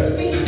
Amen.